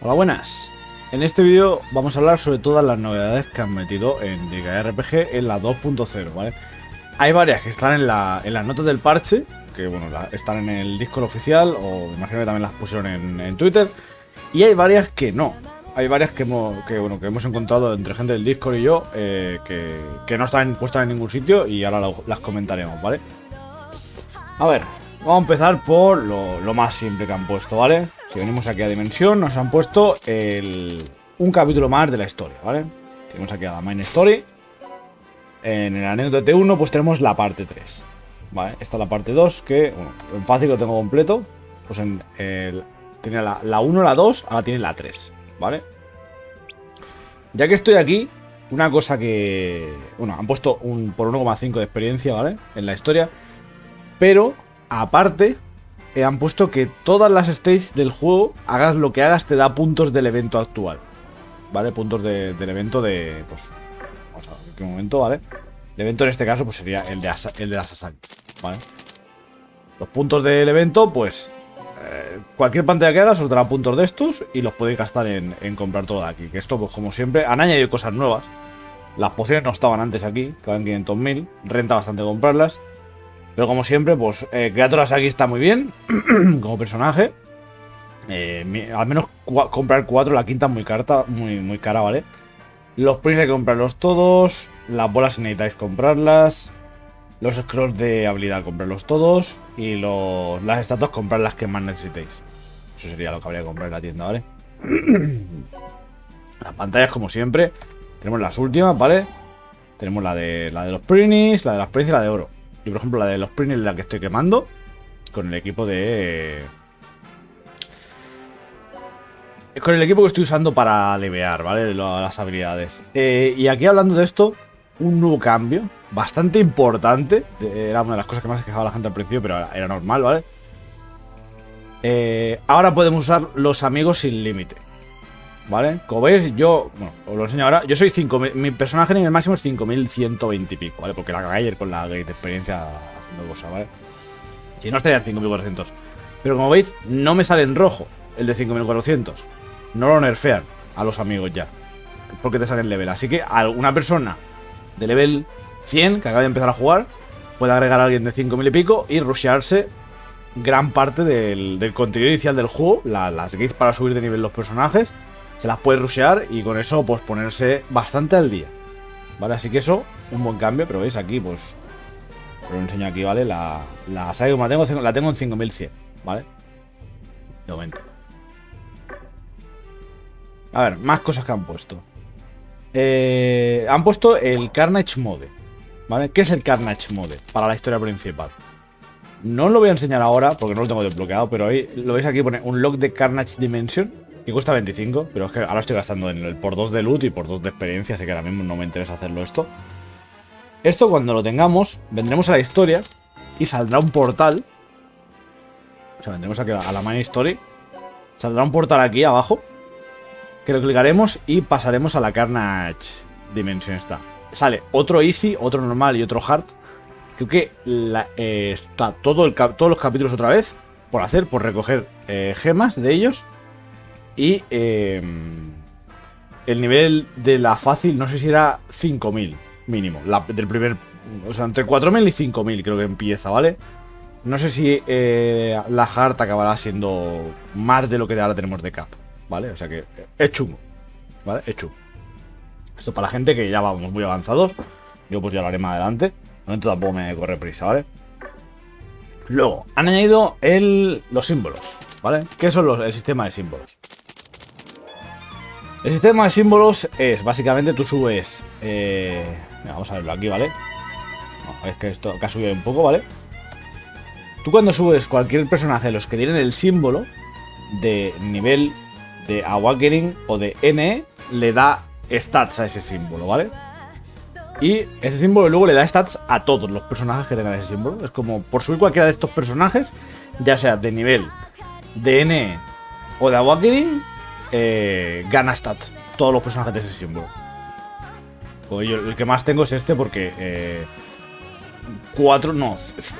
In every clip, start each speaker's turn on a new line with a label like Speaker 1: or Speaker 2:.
Speaker 1: Hola, buenas. En este vídeo vamos a hablar sobre todas las novedades que han metido en RPG en la 2.0, ¿vale? Hay varias que están en, la, en las notas del parche, que bueno, están en el Discord oficial, o imagino que también las pusieron en, Twitter, y hay varias que no. Hay varias que hemos, que, bueno, que hemos encontrado entre gente del Discord y yo eh, que, no están puestas en ningún sitio y ahora las comentaremos, ¿vale? A ver, vamos a empezar por lo, más simple que han puesto, ¿vale? Si venimos aquí a Dimensión, nos han puesto un capítulo más de la historia, ¿vale? Tenemos aquí a la Main Story. En el anécdota T1, pues tenemos la parte 3. ¿Vale? Esta es la parte 2, que, bueno, en fácil lo tengo completo. Pues en el, tenía la, la 1, la 2, ahora tiene la 3, ¿vale? Ya que estoy aquí, una cosa que... Bueno, han puesto un por 1,5 de experiencia, ¿vale? En la historia. Pero, aparte, eh, han puesto que todas las stages del juego, hagas lo que hagas, te da puntos del evento actual. ¿Vale? Puntos del evento de. Pues. Vamos a ver en qué momento, ¿vale? El evento en este caso, pues sería el de, el de las ¿vale? Los puntos del evento, pues. Eh, cualquier pantalla que hagas os dará puntos de estos y los podéis gastar en, comprar todo de aquí. Que esto, pues como siempre, han añadido cosas nuevas. Las pociones no estaban antes aquí, que van 500.000. Renta bastante comprarlas. Pero como siempre, pues eh, Creatoras aquí está muy bien como personaje. Eh, al menos comprar cuatro, la quinta muy, carta, muy, muy cara, ¿vale? Los prints hay que comprarlos todos. Las bolas si necesitáis comprarlas. Los scrolls de habilidad comprarlos todos. Y los, las estatuas comprar las que más necesitéis. Eso sería lo que habría que comprar en la tienda, ¿vale? las pantallas como siempre. Tenemos las últimas, ¿vale? Tenemos la de, la de los prints, la de las prints y la de oro por ejemplo, la de los prints la que estoy quemando. Con el equipo de... Con el equipo que estoy usando para levear, ¿vale? Las habilidades. Eh, y aquí hablando de esto, un nuevo cambio. Bastante importante. Era una de las cosas que más se quejaba la gente al principio, pero era normal, ¿vale? Eh, ahora podemos usar los amigos sin límite. ¿Vale? Como veis, yo, bueno, os lo enseño ahora. Yo soy 5, mi personaje en el máximo es 5120 y pico, ¿vale? Porque la cagué ayer con la de experiencia haciendo cosas, ¿vale? Si no estaría en 5400. Pero como veis, no me sale en rojo el de 5400. No lo nerfean a los amigos ya. Porque te sale en level. Así que alguna persona de level 100 que acaba de empezar a jugar puede agregar a alguien de 5000 y pico y rushearse gran parte del, contenido inicial del juego, las gates para subir de nivel los personajes se las puede rushear y con eso pues ponerse bastante al día. ¿Vale? Así que eso, un buen cambio, pero veis aquí pues... Os lo enseño aquí, ¿vale? La, la la tengo, la tengo en 5100, ¿vale? De momento. A ver, más cosas que han puesto. Eh, han puesto el Carnage Mode, ¿vale? ¿Qué es el Carnage Mode para la historia principal? No lo voy a enseñar ahora porque no lo tengo desbloqueado, pero ahí lo veis aquí, pone un log de Carnage Dimension y cuesta 25, pero es que ahora estoy gastando en el por 2 de loot y por 2 de experiencia, así que ahora mismo no me interesa hacerlo esto. Esto cuando lo tengamos, vendremos a la historia y saldrá un portal. O sea, vendremos aquí a la main story. Saldrá un portal aquí abajo. Que lo clicaremos y pasaremos a la Carnage Dimension esta. Sale otro easy, otro normal y otro hard. Creo que eh, está todo el, todos los capítulos otra vez por hacer, por recoger eh, gemas de ellos. Y eh, el nivel de la fácil, no sé si era 5000 mínimo. Del primer. O sea, entre 4000 y 5000 creo que empieza, ¿vale? No sé si eh, la hard acabará siendo más de lo que ahora tenemos de cap, ¿vale? O sea que es chungo, ¿vale? Es chungo. Esto para la gente que ya vamos muy avanzados. Yo pues ya lo haré más adelante. De momento tampoco me corre prisa, ¿vale? Luego, han añadido el, los símbolos, ¿vale? ¿Qué son los, el sistema de símbolos? El sistema de símbolos es, básicamente, tú subes... Eh, vamos a verlo aquí, ¿vale? es que esto ha subido un poco, ¿vale? Tú cuando subes cualquier personaje los que tienen el símbolo de nivel de Awakening o de NE, le da stats a ese símbolo, ¿vale? Y ese símbolo luego le da stats a todos los personajes que tengan ese símbolo. Es como por subir cualquiera de estos personajes, ya sea de nivel de NE o de Awakening, eh, gana stats. Todos los personajes de ese símbolo. el que más tengo es este porque... Eh, cuatro, no,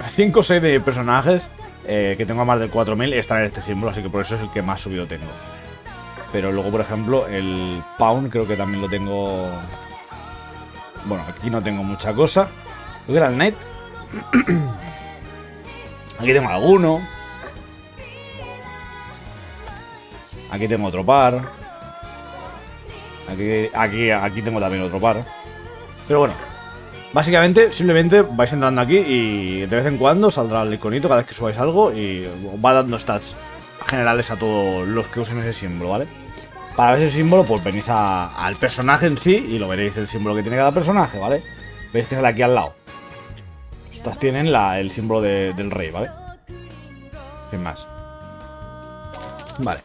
Speaker 1: 5 o 6 de personajes eh, que tengo a más de 4000 están en este símbolo, así que por eso es el que más subido tengo. Pero luego, por ejemplo, el Pound creo que también lo tengo... Bueno, aquí no tengo mucha cosa. Creo que era el Knight. aquí tengo alguno. Aquí tengo otro par. Aquí, aquí, aquí tengo también otro par. Pero bueno, Básicamente, simplemente vais entrando aquí y de vez en cuando saldrá el iconito cada vez que subáis algo y va dando stats generales a todos los que usen ese símbolo, ¿vale? Para ver ese símbolo, pues venís al personaje en sí y lo veréis el símbolo que tiene cada personaje, ¿vale? Veis que sale aquí al lado. Estas tienen el símbolo del rey, ¿vale? Sin más. Vale.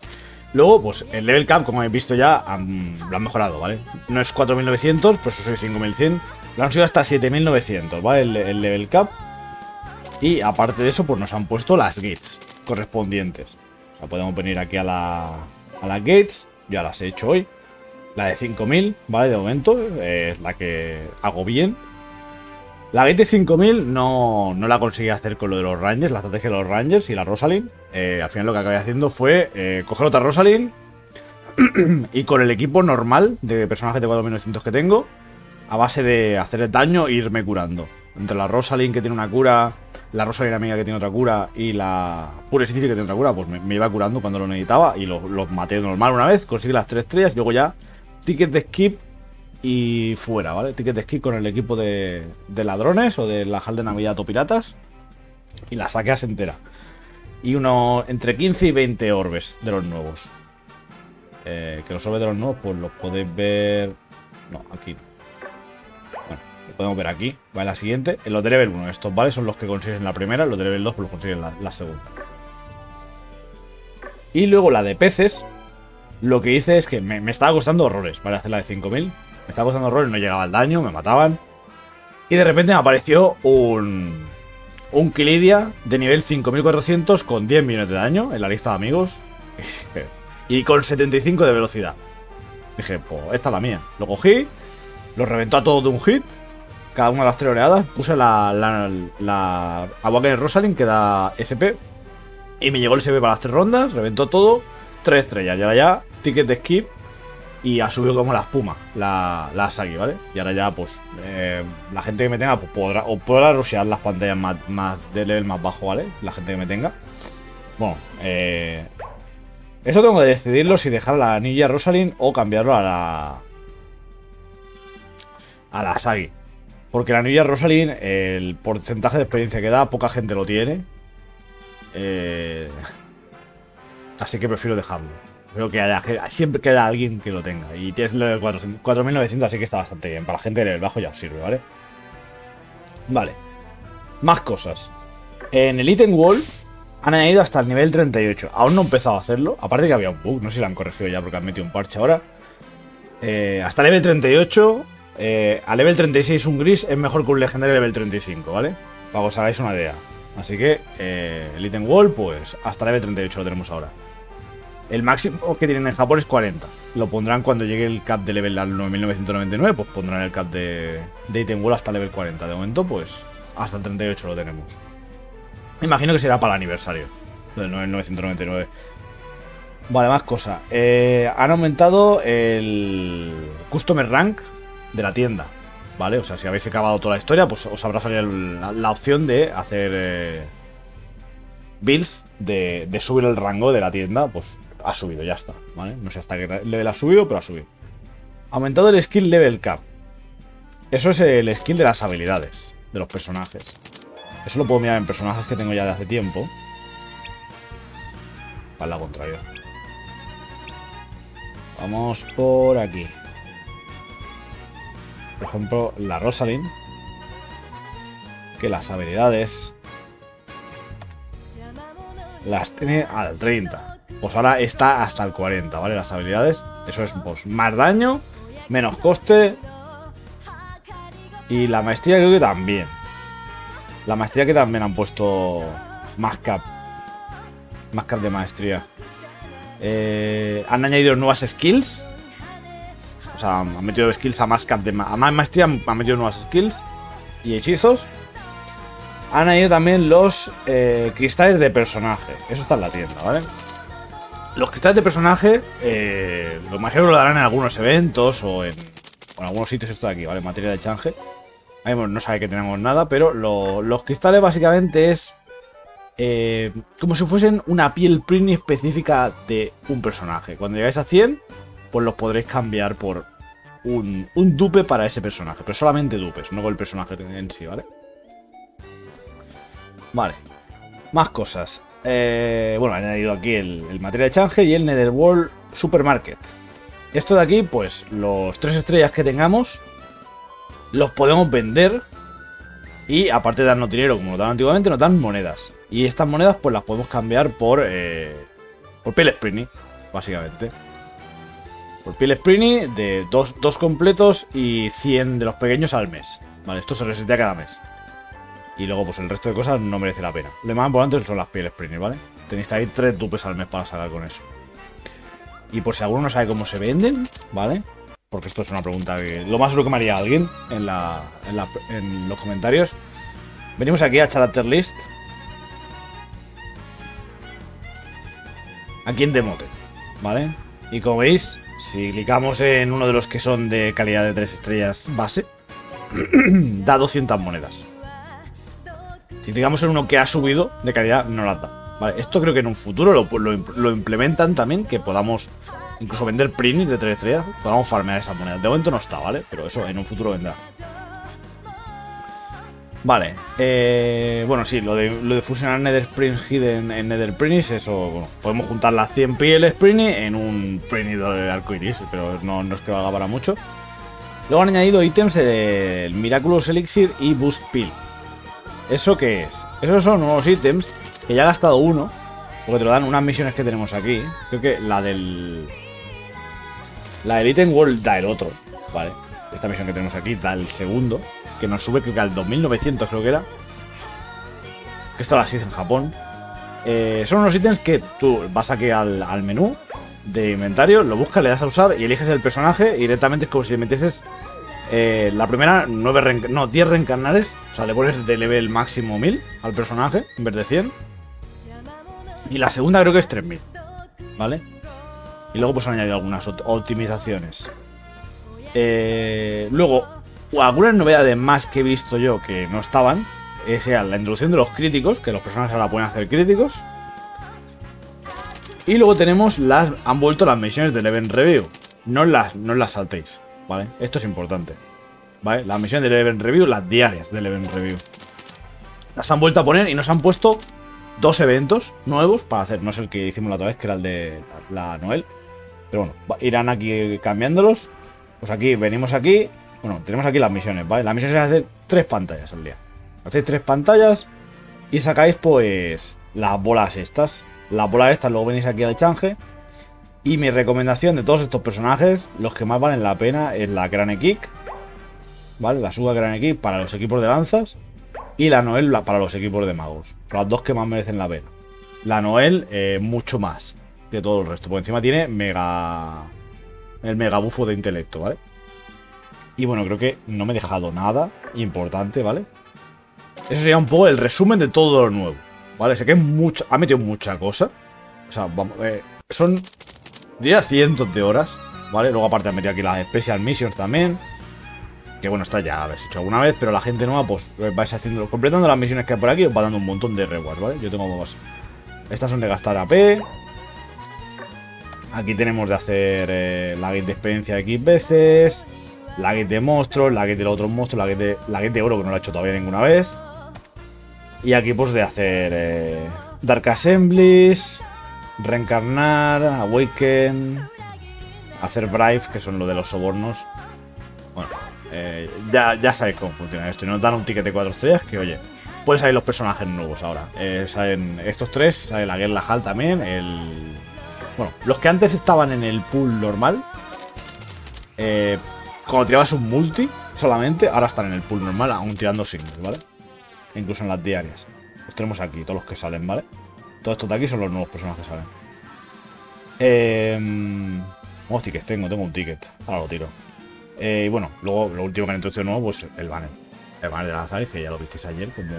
Speaker 1: Luego, pues el level cap, como habéis visto ya, lo han mejorado, ¿vale? No es 4900, pues eso soy 5100 lo han subido hasta 7900, ¿vale? El, level cap. Y aparte de eso, pues nos han puesto las gates correspondientes. O sea, podemos venir aquí a la, a las gates. Ya las he hecho hoy. La de 5000, ¿vale? De momento es la que hago bien. La gate de 5000 no, no la conseguí hacer con lo de los Rangers, la estrategia de los Rangers y la Rosalind. Eh, al final lo que acabé haciendo fue eh, coger otra Rosalind y con el equipo normal de personajes de 4900 que tengo, a base de hacer daño e irme curando. Entre la Rosalind que tiene una cura, la Rosalind amiga que tiene otra cura y la Pure City que tiene otra cura, pues me, iba curando cuando lo necesitaba y los maté normal una vez, conseguí las tres estrellas y luego ya ticket de skip y fuera, ¿vale? Ticket de skip con el equipo de, ladrones o de la Hal de Navidad o piratas y la saqueas entera. Y uno entre 15 y 20 orbes de los nuevos. Eh, que los orbes de los nuevos, pues los podéis ver. No, aquí podemos ver aquí, ¿vale? La siguiente. En los de level 1, estos, ¿vale? Son los que consigues en la primera, los de level 2 pues los consiguen en la, segunda. Y luego la de peces, lo que hice es que me, estaba costando horrores, ¿vale? Hacer la de 5000. Me estaba costando horrores, no llegaba el daño, me mataban. Y de repente me apareció un... Un Kilidia de nivel 5400 con 10 millones de daño en la lista de amigos. y con 75 de velocidad. Dije, pues esta es la mía. Lo cogí, lo reventó a todos de un hit cada una de las tres oleadas, puse la, la, la Awakening Rosalind que da SP. Y me llegó el SP para las tres rondas, reventó todo, tres estrellas. Y ahora ya, ticket de skip. Y ha subido como la espuma, la, la Sagi, ¿vale? Y ahora ya, pues, eh, la gente que me tenga, pues podrá, o podrá rushear las pantallas más, más de level más bajo, ¿vale? La gente que me tenga. Bueno, eh, eso tengo que decidirlo si dejar la anilla Rosalind o cambiarlo a la. A la Sagi. Porque la New Rosalind, el porcentaje de experiencia que da, poca gente lo tiene. Eh, así que prefiero dejarlo. Creo que siempre queda alguien que lo tenga. Y tienes level 4900, así que está bastante bien. Para la gente del bajo ya os sirve, ¿vale? Vale. Más cosas. En el Item Wall han añadido hasta el nivel 38. Aún no he empezado a hacerlo. Aparte que había un bug, no sé si lo han corregido ya porque han metido un parche ahora. Eh, hasta el nivel 38 eh, a level 36 un gris es mejor que un legendario level 35, ¿vale? Para que os hagáis una idea. Así que eh, el item wall, pues hasta level 38 lo tenemos ahora. El máximo que tienen en Japón es 40. Lo pondrán cuando llegue el cap de level al 9999, pues pondrán el cap de, de item wall hasta level 40. De momento, pues hasta el 38 lo tenemos. Imagino que será para el aniversario del 9999. Vale, más cosas. Eh, han aumentado el Customer Rank de la tienda. ¿Vale? O sea, si habéis acabado toda la historia, pues os habrá salido la, opción de hacer eh, builds, de, subir el rango de la tienda. Pues ha subido, ya está. ¿Vale? No sé hasta qué level ha subido, pero ha subido. Aumentado el skill level cap. Eso es el skill de las habilidades de los personajes. Eso lo puedo mirar en personajes que tengo ya de hace tiempo. Para la contraria. Vamos por aquí. Por ejemplo, la Rosalind. Que las habilidades las tiene al 30. Pues ahora está hasta el 40, ¿vale? Las habilidades. Eso es pues, más daño, menos coste. Y la maestría creo que también. La maestría que también han puesto más cap. Más cap de maestría. Eh, han añadido nuevas skills o sea, han metido skills a más cap de a más maestría, han metido nuevas skills y hechizos. Han añadido también los eh, cristales de personaje. Eso está en la tienda, ¿vale? Los cristales de personaje, eh, lo más seguro lo darán en algunos eventos o en, algunos sitios esto de aquí, ¿vale? Materia de change. Ahí no sabe que tenemos nada, pero lo- los cristales básicamente es eh, como si fuesen una piel Prini específica de un personaje. Cuando llegáis a 100, pues los podréis cambiar por un, un dupe para ese personaje, pero solamente dupes, no con el personaje en sí, ¿vale? Vale, más cosas. Eh, bueno, he añadido aquí el, material de change y el Netherworld Supermarket. Esto de aquí, pues los tres estrellas que tengamos, los podemos vender y aparte de darnos dinero como nos daban antiguamente, nos dan monedas. Y estas monedas pues las podemos cambiar por, eh, por piel Springy, básicamente. Por piel Springy de dos, dos completos y 100 de los pequeños al mes. Vale, esto se resetea cada mes. Y luego pues el resto de cosas no merece la pena. Lo más importante son las pieles Springy, ¿vale? Tenéis ahí tres dupes al mes para sacar con eso. Y por si alguno no sabe cómo se venden, ¿vale? Porque esto es una pregunta que lo más seguro que me haría alguien en, la, en, la- en los comentarios. Venimos aquí a Character List. Aquí en Demote, ¿vale? Y como veis, si clicamos en uno de los que son de calidad de 3 estrellas base, da 200 monedas. Si clicamos en uno que ha subido de calidad, no las da. Vale, esto creo que en un futuro lo, lo imp- lo implementan también, que podamos incluso vender prints de 3 estrellas, podamos farmear esas monedas. De momento no está, ¿vale? Pero eso en un futuro vendrá. Vale, eh, bueno, sí, lo de, fusionar Nether Prince Hidden en Nether Prince, eso, bueno, podemos juntar las 100 pieles Prinny en un Prinny de arcoiris, pero no, no es que valga para mucho. Luego han añadido ítems el Miraculous Elixir y Boost Pill. ¿Eso qué es? Esos son nuevos ítems que ya he gastado uno, porque te lo dan unas misiones que tenemos aquí. Creo que la del. La del Item World da el otro, ¿vale? Esta misión que tenemos aquí da el segundo, que nos sube creo que al 2900 creo que era. Que esto lo así en Japón. Eh, son unos ítems que tú vas aquí al, al menú de inventario, lo buscas, le das a usar y eliges el personaje y directamente es como si le metieses eh, la primera, 9 reenca- no, 10 reencarnares. O sea, le pones de level máximo 1000 al personaje en vez de 100. Y la segunda creo que es 3000. ¿Vale? Y luego pues han añadido algunas optimizaciones. Eh, luego, algunas novedades más que he visto yo que no estaban. Es la introducción de los críticos, que los personajes ahora pueden hacer críticos. Y luego tenemos las. Han vuelto las misiones del Event Review. No las, no las saltéis, ¿vale? Esto es importante. ¿Vale? Las misiones del Event Review, las diarias del Event Review. Las han vuelto a poner y nos han puesto dos eventos nuevos para hacer. No es el que hicimos la otra vez, que era el de la, Noel. Pero bueno, irán aquí cambiándolos. Pues aquí, venimos aquí. Bueno, tenemos aquí las misiones, ¿vale? Las misiones es hacer tres pantallas al día. Hacéis tres pantallas y sacáis, pues, las bolas estas. Las bolas estas, luego venís aquí al change. Y mi recomendación de todos estos personajes, los que más valen la pena, es la Crane Kick. ¿Vale? La Suga Crane Kick para los equipos de lanzas. Y la Noel para los equipos de magos. Son las dos que más merecen la pena. La Noel, eh, mucho más que todo el resto. Por encima tiene mega. El mega bufo de intelecto, ¿vale? Y bueno, creo que no me he dejado nada importante, ¿vale? Eso sería un poco el resumen de todo lo nuevo. ¿Vale? Sé que es mucha, ha metido mucha cosa. O sea, vamos, eh, son diría cientos de horas. ¿Vale? Luego aparte han metido aquí las Special Missions también. Que bueno, está ya habéis hecho alguna vez, pero la gente nueva, pues eh, vais haciendo, completando las misiones que hay por aquí, os va dando un montón de rewards, ¿vale? Yo tengo más. Estas son de gastar AP. Aquí tenemos de hacer eh, la gate de experiencia X veces. La gate de monstruos, la gate de los otros monstruos, la gate de, la gate de oro que no la he hecho todavía ninguna vez. Y aquí pues de hacer eh, Dark Assemblies, Reencarnar, Awaken, hacer Bribe, que son lo de los sobornos. Bueno, eh, ya, ya sabéis cómo funciona esto. Y nos dan un ticket de 4 estrellas que, oye, pueden salir los personajes nuevos ahora. Eh, salen estos tres, sale la Guerra Hall también, el... Bueno, los que antes estaban en el pool normal, eh, cuando tirabas un multi solamente, ahora están en el pool normal, aún tirando singles, ¿vale? Incluso en las diarias. Los tenemos aquí, todos los que salen, ¿vale? Todos estos de aquí son los nuevos personajes que salen. Eh, ¿Cuántos tickets tengo? Tengo un ticket. Ahora lo tiro. Eh, y bueno, luego lo último que han introducido nuevo, pues el banner. El banner de la Azaris, que ya lo visteis ayer, como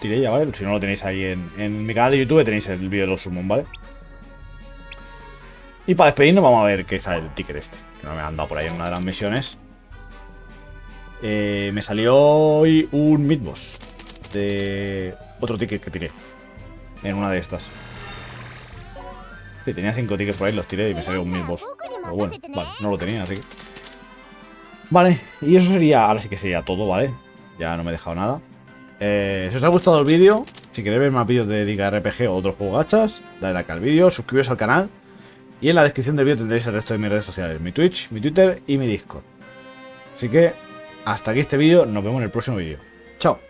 Speaker 1: tiré ya, ¿vale? Si no lo tenéis ahí en, en mi canal de YouTube, tenéis el vídeo de los summon, ¿vale? Y para despedirnos vamos a ver qué sale el ticket este. Que no me han dado por ahí en una de las misiones. Eh, me salió hoy un Midboss. De otro ticket que tiré. En una de estas. Sí, tenía cinco tickets por ahí, los tiré y me salió un Midboss. Pero bueno, vale, no lo tenía, así que... Vale, y eso sería, ahora sí que sería todo, ¿vale? Ya no me he dejado nada. Eh, si os ha gustado el vídeo, si queréis ver más vídeos de Diga RPG o otros juegos gachas, dale like al vídeo, suscribiros al canal y en la descripción del vídeo tendréis el resto de mis redes sociales, mi Twitch, mi Twitter y mi Discord. Así que hasta aquí este vídeo, nos vemos en el próximo vídeo. Chao.